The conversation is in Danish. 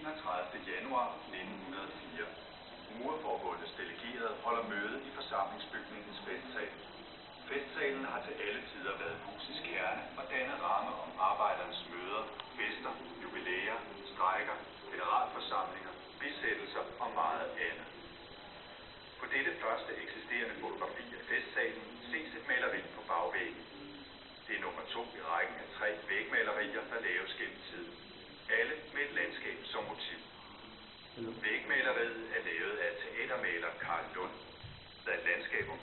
31. januar 1904. Murforbundets delegerede holder møde i forsamlingsbygningens festsal. Festsalen har til alle tider været husets kerne og dannet ramme om arbejdernes møder, fester, jubilæer, strejker, generalforsamlinger, bisættelser og meget andet. På dette første eksistens Vægmaleriet er lavet af teatermaler Karl Lund, der landskaber.